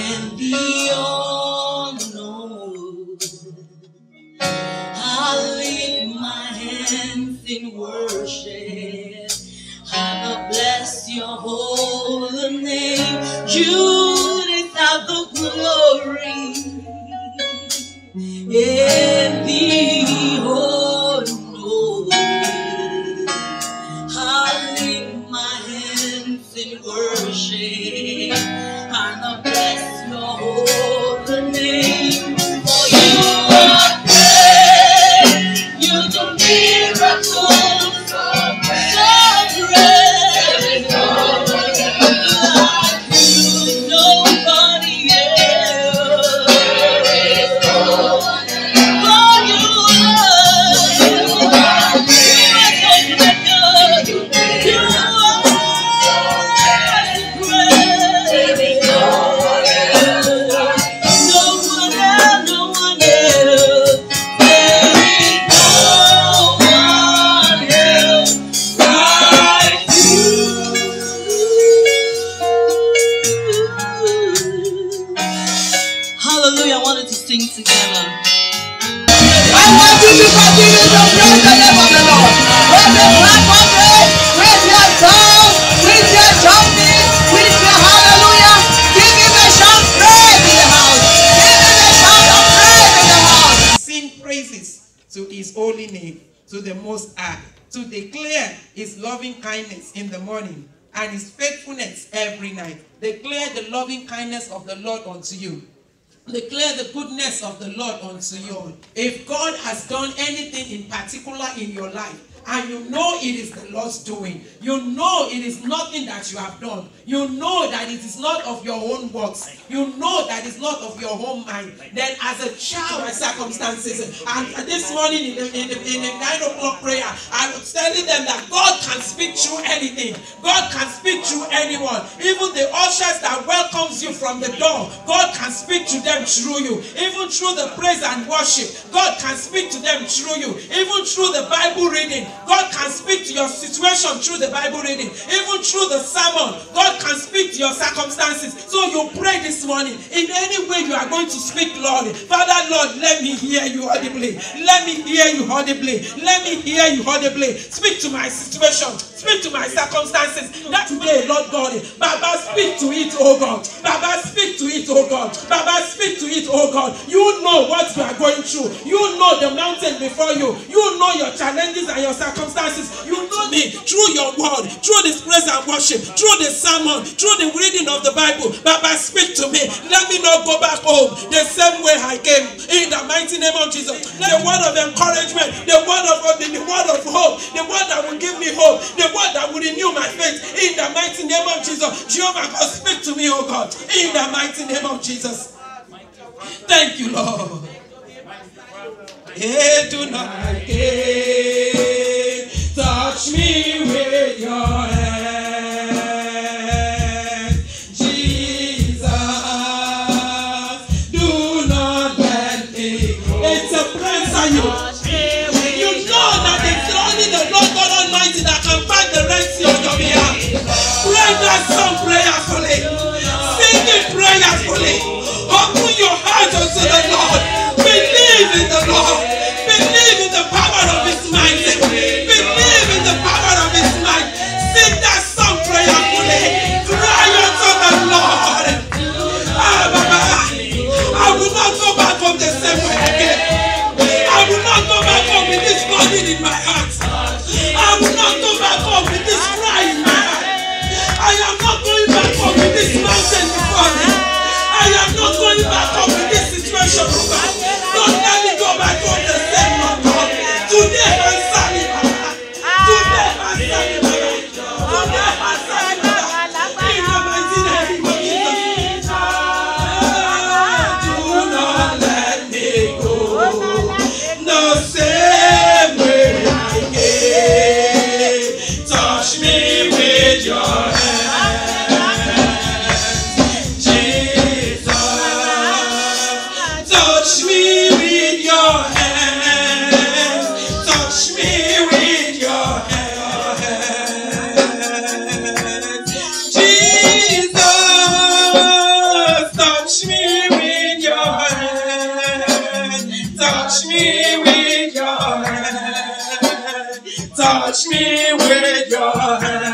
and the unknown. I lift my hands in worship. I bless your holy name. You deserve the glory and the honor. I lift my hands in worship and his faithfulness every night. Declare the loving kindness of the Lord unto you. Declare the goodness of the Lord unto you. If God has done anything in particular in your life, and you know it is the Lord's doing, you know it is nothing that you have done, you know that it is not of your own works, you know that it's not of your own mind, then as a child of circumstances, and this morning in the, in the, in the 9 o'clock prayer, I was telling them that God can speak through anything, God can speak through anyone, even the ushers that welcomes you from the door, God can speak to them through you, even through the praise and worship, God can speak to them through you, even through the Bible reading, God can speak to your situation through the Bible reading, even through the sermon, God can speak to your circumstances. So you pray this morning in any way you are going to speak, Lord. Father, Lord, let me hear you audibly. Let me hear you audibly. Let me hear you audibly. Speak to my situation. Speak to my circumstances. That today, Lord God, Baba, speak to it, oh God. Baba, speak to it, oh God. Baba, speak to it, oh God. You know what you are going through. You know the mountain before you. You know your challenges and your circumstances. You know me through your word, through this praise and worship, through the sermon, through the reading of the Bible. Baba, speak to me. Let me not go back home the same way I came. In the mighty name of Jesus. The word of encouragement, the word of the, the word of hope, the word that will give me hope, the word that will renew my faith. In the mighty name of Jesus. Jehovah God, speak to me, oh God. In the mighty name of Jesus. Thank you, Lord. Hey, tonight, hey, touch me with your hands.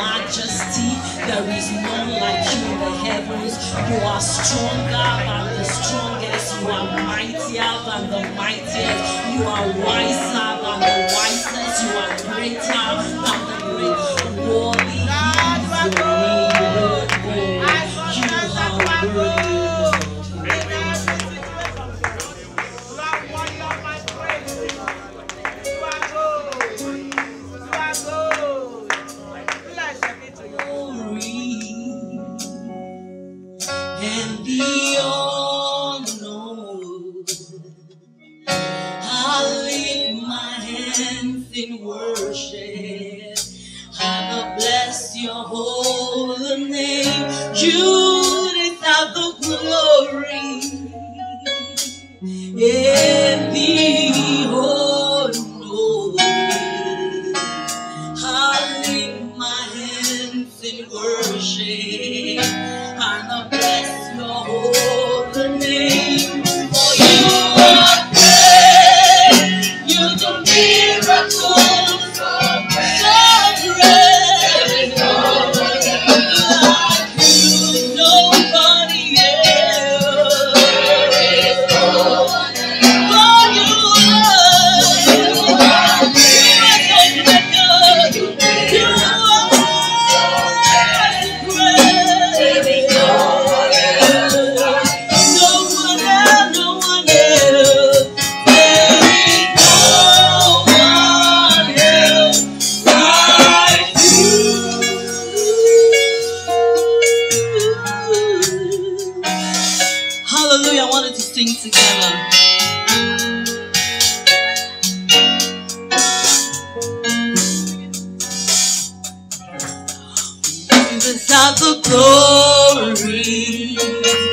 majesty. There is none like you in the heavens. You are stronger than the strongest. You are mightier than the mightiest. You are wiser than the wisest. You are greater than together. Without the glory.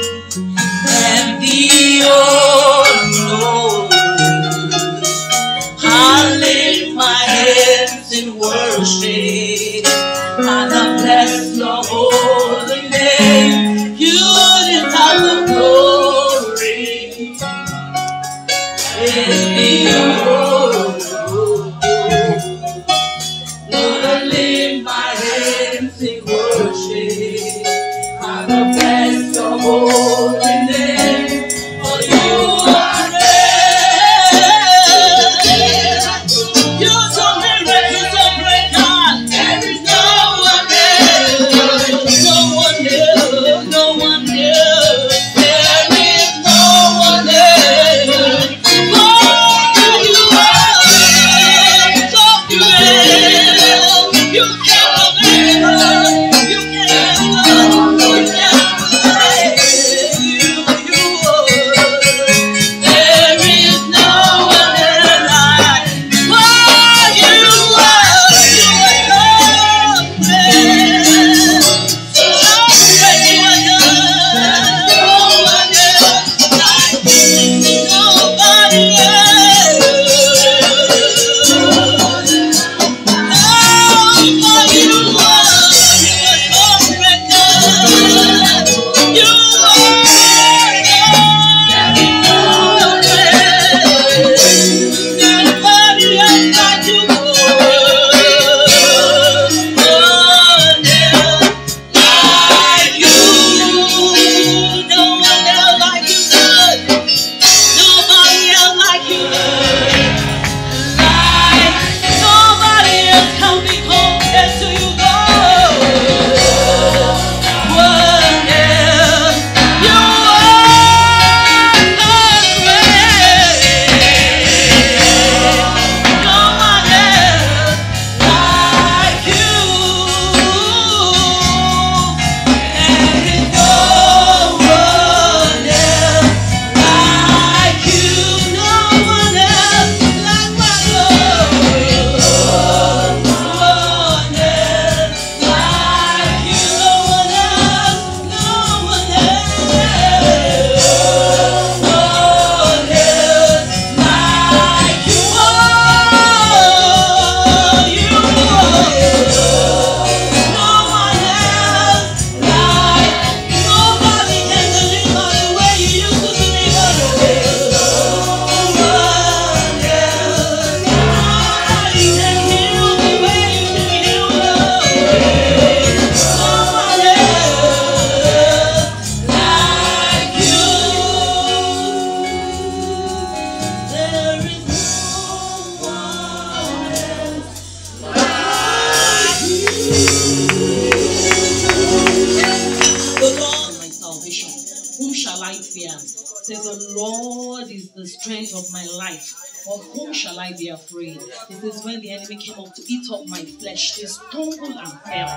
Strength of my life. Of whom shall I be afraid? It says, When the enemy came up to eat up my flesh, they stumbled and fell.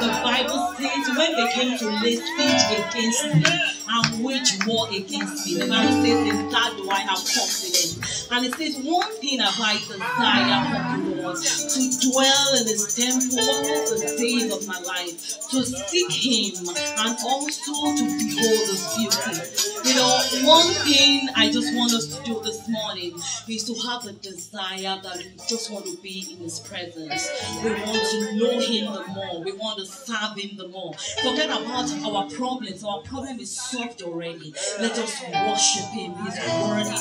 The Bible says, When they came to lay siege against me and wage war against me, the Bible says, In that do I have confidence. And it says, One thing have I desire of the Lord, to dwell in his temple all the days of my life, to seek him and also to behold his beauty. You know, one thing I just want us to do this morning is to have a desire that we just want to be in His presence. We want to know Him the more. We want to serve Him the more. Forget about our problems. Our problem is solved already. Let us worship Him. He's worthy